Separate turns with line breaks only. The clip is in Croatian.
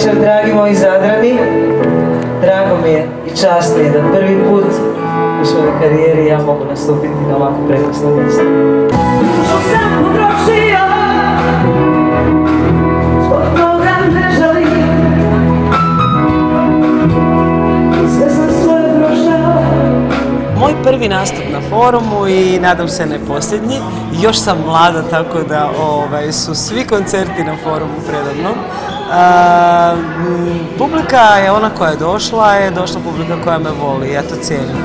večer, dragi moji zadrani. Drago mi je i čast mi je da prvi put u svojoj karijeri ja mogu nastupiti na ovako prekrasnom mjestu. Moj prvi nastup na forumu i nadam se ne posljednji. Još sam mlada tako da ovaj, su svi koncerti na forumu predavnom. A, m, publika je ona koja je došla, je došla publika koja me voli, ja to cijenim.